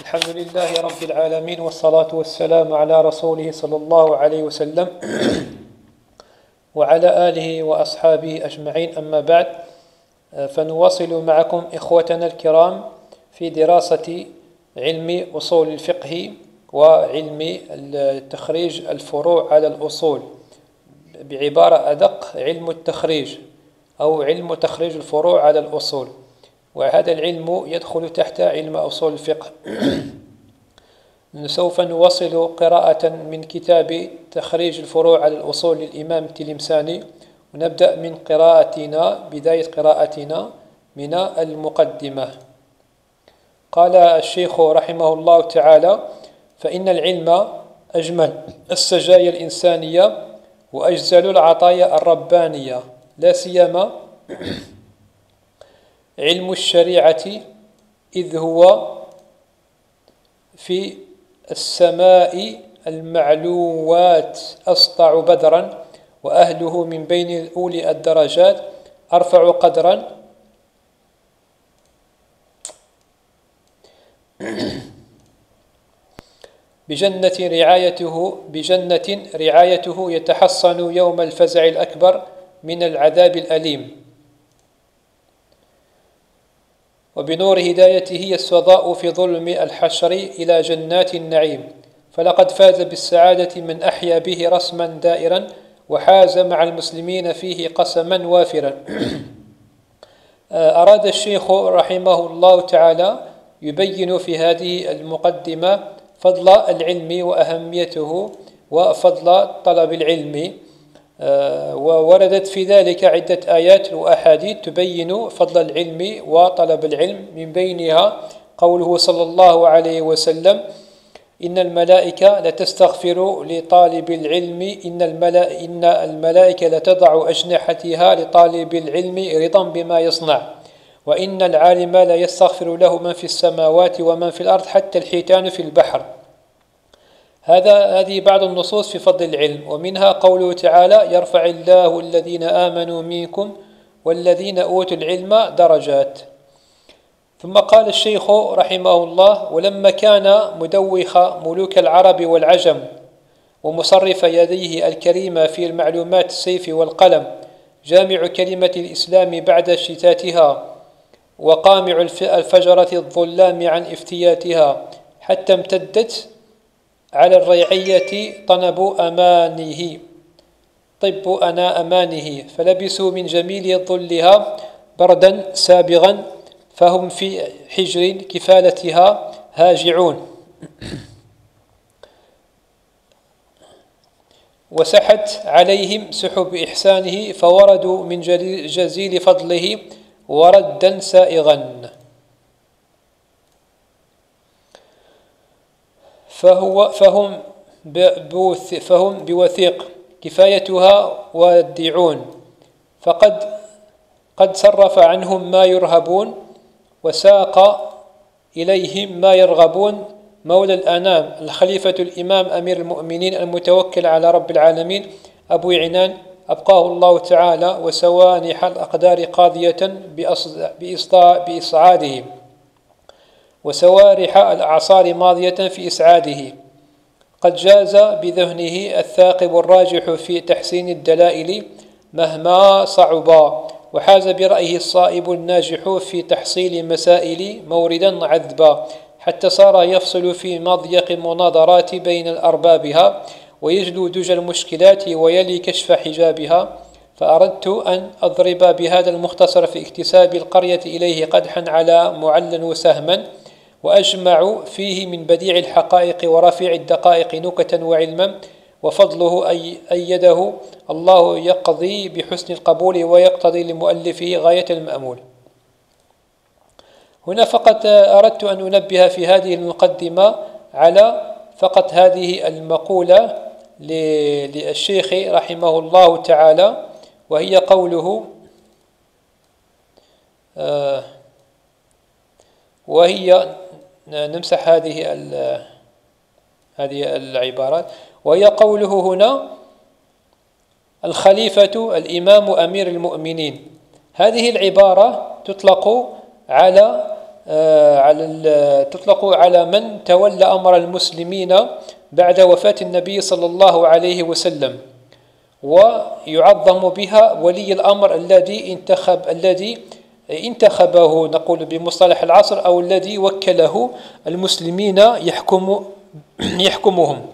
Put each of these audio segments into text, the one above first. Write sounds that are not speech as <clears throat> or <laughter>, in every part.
الحمد لله رب العالمين والصلاة والسلام على رسوله صلى الله عليه وسلم وعلى آله وأصحابه أجمعين أما بعد فنواصل معكم إخوتنا الكرام في دراسة علم أصول الفقه وعلم تخريج الفروع على الأصول بعبارة أدق علم التخريج أو علم تخريج الفروع على الأصول وهذا العلم يدخل تحت علم أصول الفقه. <clears throat> سوف نواصل قراءة من كتاب تخريج الفروع على الأصول للإمام التلمساني. ونبدأ من قراءتنا بداية قراءتنا من المقدمة. قال الشيخ رحمه الله تعالى فإن العلم أجمل السجايا الإنسانية وأجزل العطايا الربانية لا سيما علم الشريعة إذ هو في السماء المعلوات أسطع بدرا وأهله من بين أولي الدرجات أرفع قدرا. <clears throat> بجنة رعايته بجنة رعايته يتحصن يوم الفزع الأكبر من العذاب الأليم. وبنور هدايته يسوضاء في ظلم الحشر إلى جنات النعيم فلقد فاز بالسعادة من أحيا به رسما دائرا وحاز مع المسلمين فيه قسما وافرا. <clears throat> أراد الشيخ رحمه الله تعالى يبين في هذه المقدمة فضل العلم وأهميته وفضل طلب العلم. ووردت في ذلك عدة آيات وأحاديث تبين فضل العلم وطلب العلم من بينها. قوله صلى الله عليه وسلم إن الملائكة لتستغفر لطالب العلم إن, الملائكة, إن الملائكة لتضع أجنحتها لطالب العلم رضا بما يصنع. وإن العالم لا يستغفر له من في السماوات ومن في الأرض حتى الحيتان في البحر. هذا هذه بعض النصوص في فضل العلم ومنها قوله تعالى يرفع الله الذين آمنوا منكم والذين أوتوا العلم درجات. ثم قال الشيخ رحمه الله ولما كان مدوخ ملوك العرب والعجم ومصرف يديه الكريمة في المعلومات السيف والقلم جامع كلمة الإسلام بعد شتاتها وقامع الفجرة الظلام عن افتياتها حتى امتدت على الريعية طنبوا أمانه. طبوا أنا أمانه. فلبسوا من جميل ظلها بردا سابغا فهم في حجر كفالتها هاجعون. <clears throat> وسحت عليهم سحب إحسانه فوردوا من جزيل فضله وردا سائغا. فهو فهم فهم بوثيق كفايتها والديعون. فقد قد صرف عنهم ما يرهبون وساق إليهم ما يرغبون. مولى الأنام الخليفة الإمام أمير المؤمنين المتوكل على رب العالمين أبو عنان أبقاه الله تعالى وسوانح الأقدار قاضية بإصعاده. وسوارح الأعصار ماضية في إسعاده. قد جاز بذهنه الثاقب الراجح في تحسين الدلائل مهما صعبا وحاز برأيه الصائب الناجح في تحصيل مسائل موردا عذبا. حتى صار يفصل في مضيق المناظرات بين الأربابها ويجلو دج المشكلات ويلي كشف حجابها. فأردت أن أضرب بهذا المختصر في اكتساب القرية إليه قدحا على معلن وسهما وأجمع فيه من بديع الحقائق ورفيع الدقائق نكتا وعلما وفضله أي أيده الله يقضي بحسن القبول ويقتضي لمؤلفه غاية المأمول. هنا فقط أردت أن أنبه في هذه المقدمة على فقط هذه المقولة للشيخ رحمه الله تعالى وهي قوله آه، وهي نمسح هذه هذه العبارات. وهي قوله هنا الخليفة الإمام أمير المؤمنين. هذه العبارة تطلق على على تطلق على من تولى أمر المسلمين بعد وفاة النبي صلى الله عليه وسلم ويعظم بها ولي الأمر الذي انتخب الذي انتخبه نقول بمصطلح العصر أو الذي وكله المسلمين يحكم <clears throat> يحكمهم.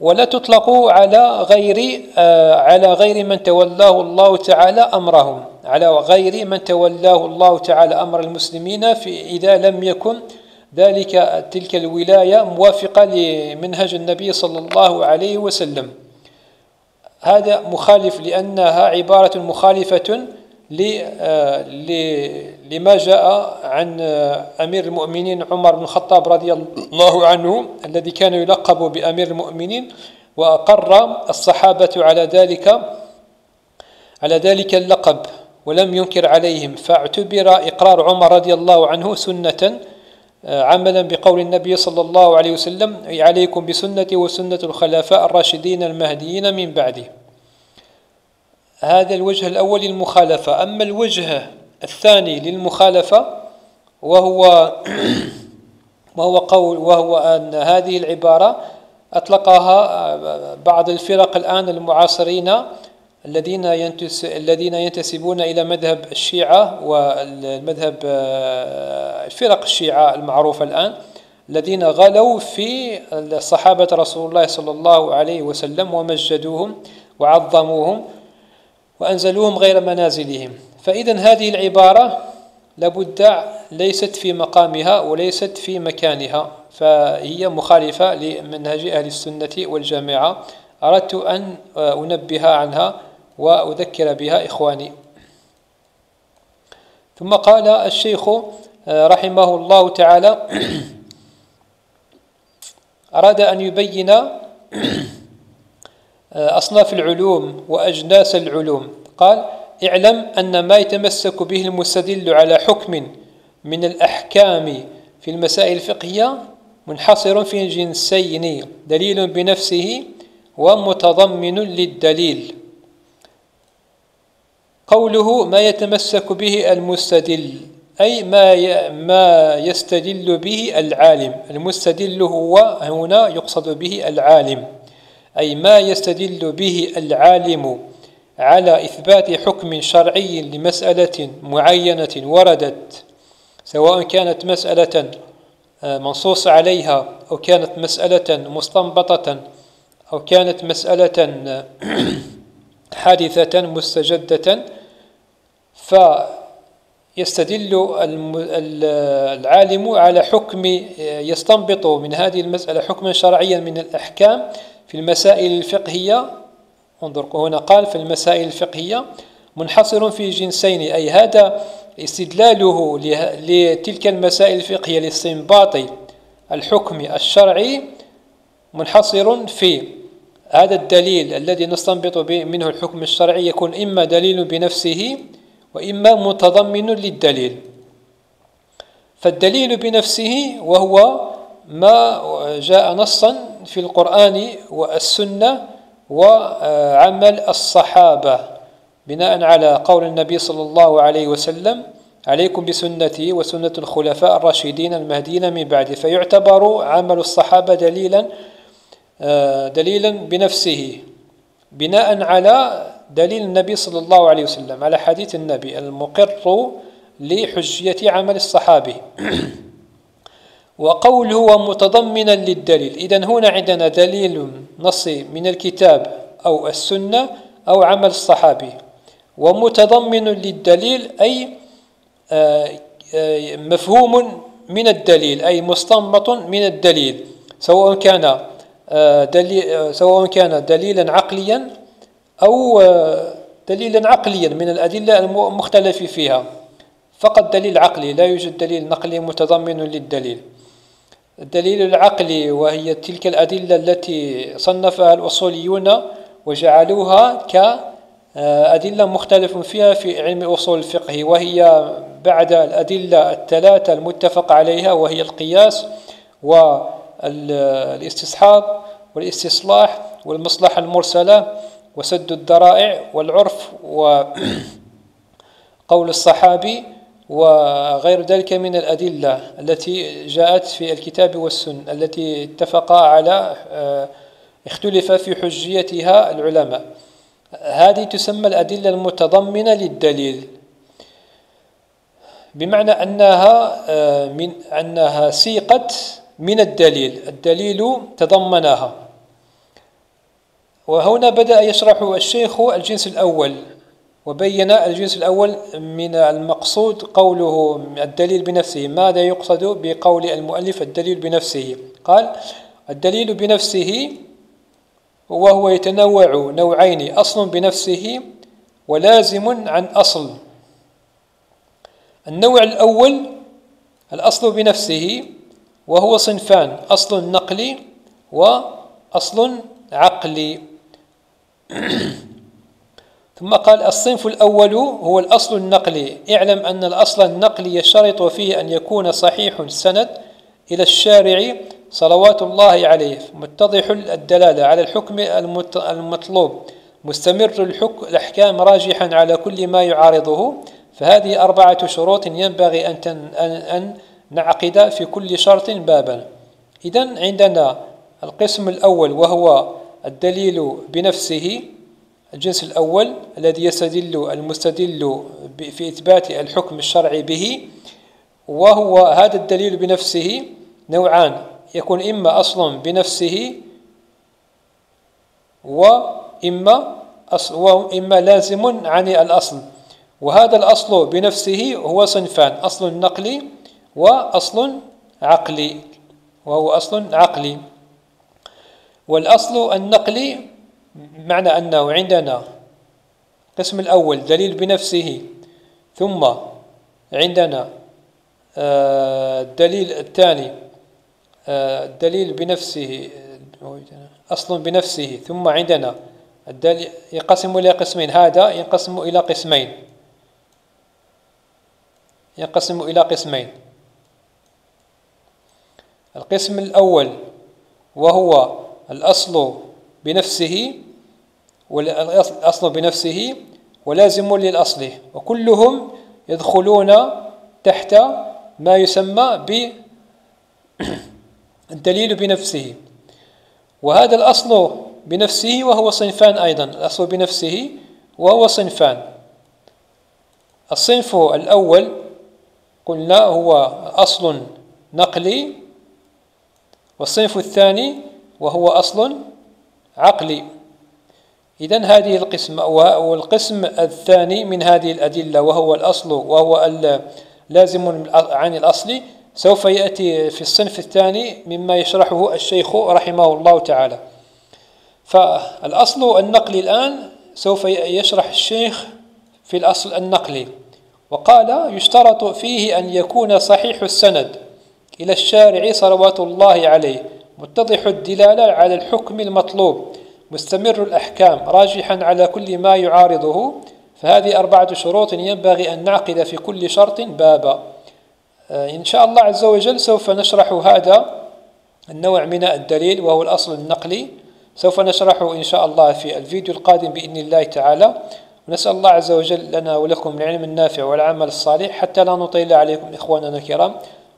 ولا تطلق على غير آه، على غير من تولاه الله تعالى أمرهم. على غير من تولاه الله تعالى أمر المسلمين في إذا لم يكن ذلك تلك الولاية موافقة لمنهج النبي صلى الله عليه وسلم. هذا مخالف لأنها عبارة مخالفة لما جاء عن آه، أمير المؤمنين عمر بن الخطاب رضي الله عنه الذي كان يلقب بأمير المؤمنين وأقر الصحابة على ذلك على ذلك اللقب ولم ينكر عليهم. فاعتبر إقرار عمر رضي الله عنه سنة آه، عملا بقول النبي صلى الله عليه وسلم عليكم بسنتي وسنة الخلفاء الراشدين المهديين من بعده هذا الوجه الأول للمخالفة. أما الوجه الثاني للمخالفة وهو <clears throat> وهو قول وهو أن هذه العبارة أطلقها بعض الفرق الآن المعاصرين الذين الذين ينتسبون إلى مذهب الشيعة والمذهب فرق الشيعة المعروفة الآن الذين غلوا في الصحابة رسول الله صلى الله عليه وسلم ومجدوهم وعظموهم. وأنزلوهم غير منازلهم. فإذا هذه العبارة لابد ليست في مقامها وليست في مكانها. فهي مخالفة لمنهج أهل السنة والجامعة. أردت أن أنبه عنها وأذكر بها إخواني. ثم قال الشيخ رحمه الله تعالى <coughs> أراد أن يبين أصناف العلوم وأجناس العلوم. قال اعلم أن ما يتمسك به المستدل على حكم من الأحكام في المسائل الفقهية منحصر في جنسين دليل بنفسه ومتضمن للدليل. قوله ما يتمسك به المستدل أي ما ما يستدل به العالم. المستدل هو هنا يقصد به العالم. أي ما يستدل به العالم على إثبات حكم شرعي لمسألة معينة وردت سواء كانت مسألة آه، منصوص عليها أو كانت مسألة مستنبطة أو كانت مسألة <clears throat> حادثة مستجدة فيستدل العالم على حكم يستنبط من هذه المسألة حكما شرعيا من الأحكام في المسائل الفقهية انظر هنا قال في المسائل الفقهية منحصر في جنسين أي هذا استدلاله لتلك المسائل الفقهية لاستنباط الحكم الشرعي منحصر في. هذا الدليل الذي نستنبط منه الحكم الشرعي يكون إما دليل بنفسه وإما متضمن للدليل. فالدليل بنفسه وهو ما جاء نصا في القرآن والسنة وعمل الصحابة بناء على قول النبي صلى الله عليه وسلم عليكم بسنتي وسنة الخلفاء الراشدين المهديين من بعد فيعتبر عمل الصحابة دليلا دليلا بنفسه بناء على دليل النبي صلى الله عليه وسلم على حديث النبي المقر لحجية عمل الصحابي <clears throat> وقوله ومتضمنا للدليل. إذا هنا عندنا دليل نصي من الكتاب أو السنة أو عمل الصحابي. ومتضمن للدليل أي آه، آه، مفهوم من الدليل أي مستنبط من الدليل. سواء كان آه، دليل سواء كان دليلا عقليا أو دليلا عقليا من الأدلة المختلف فيها. فقط دليل عقلي لا يوجد دليل نقلي متضمن للدليل. الدليل العقلي وهي تلك الأدلة التي صنفها الأصوليون وجعلوها كأدلة مختلف فيها في علم أصول الفقه وهي بعد الأدلة الثلاثة المتفق عليها وهي القياس والاستصحاب والاستصلاح والمصلحة المرسلة وسد الذرائع والعرف وقول <clears throat> الصحابي وغير ذلك من الأدلة التي جاءت في الكتاب والسنة التي اتفق على آه، اختلف في حجيتها العلماء. هذه تسمى الأدلة المتضمنة للدليل بمعنى أنها آه، من أنها سيقت من الدليل الدليل تضمنها. وهنا بدأ يشرح الشيخ الجنس الأول وبين الجنس الأول من المقصود قوله الدليل بنفسه ماذا يقصد بقول المؤلف الدليل بنفسه؟ قال الدليل بنفسه وهو يتنوع نوعين أصل بنفسه ولازم عن أصل. النوع الأول الأصل بنفسه وهو صنفان أصل نقلي وأصل عقلي <clears throat> ثم قال الصنف الأول هو الأصل النقلي. اعلم أن الأصل النقلي يشترط فيه أن يكون صحيح السند إلى الشارع صلوات الله عليه. متضح الدلالة على الحكم المطلوب. مستمر الحكم الأحكام راجحا على كل ما يعارضه. فهذه أربعة شروط ينبغي أن, أن نعقد في كل شرط بابا. إذا عندنا القسم الأول وهو الدليل بنفسه. الجنس الأول الذي يستدل المستدل في إثبات الحكم الشرعي به وهو هذا الدليل بنفسه نوعان. يكون إما أصل بنفسه وإما وإما لازم عن الأصل. وهذا الأصل بنفسه هو صنفان أصل نقلي وأصل عقلي وهو أصل عقلي. والأصل النقلي معنى أنه عندنا القسم الأول دليل بنفسه ثم عندنا آه، الدليل الثاني آه، الدليل بنفسه أصل بنفسه ثم عندنا الدليل ينقسم إلى قسمين هذا ينقسم إلى قسمين ينقسم إلى قسمين. القسم الأول وهو الأصل بنفسه والأصل بنفسه ولازم للأصل وكلهم يدخلون تحت ما يسمى بالدليل <clears throat> بنفسه. وهذا الأصل بنفسه وهو صنفان أيضا الأصل بنفسه وهو صنفان. الصنف الأول قلنا هو أصل نقلي والصنف الثاني وهو أصل عقلي. إذا هذه القسم والقسم الثاني من هذه الأدلة وهو الأصل وهو لازم عن الأصل سوف يأتي في الصنف الثاني مما يشرحه الشيخ رحمه الله تعالى. فالأصل النقلي الآن سوف يشرح الشيخ في الأصل النقلي وقال يشترط فيه أن يكون صحيح السند إلى الشارع صلوات الله عليه متضح الدلالة على الحكم المطلوب مستمر الأحكام راجحا على كل ما يعارضه فهذه أربعة شروط ينبغي أن نعقد في كل شرط بابا. آه، إن شاء الله عز وجل سوف نشرح هذا النوع من الدليل وهو الأصل النقلي. سوف نشرحه إن شاء الله في الفيديو القادم بإذن الله تعالى. ونسأل الله عز وجل لنا ولكم العلم النافع والعمل الصالح حتى لا نطيل عليكم إخواننا الكرام.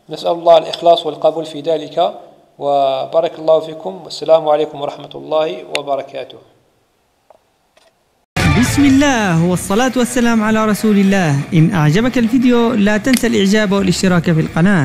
نسأل الله الإخلاص والقبول في ذلك. وبارك الله فيكم. والسلام عليكم ورحمة الله وبركاته. بسم الله والصلاة والسلام على رسول الله. إن أعجبك الفيديو لا تنسى الإعجاب والاشتراك في القناة.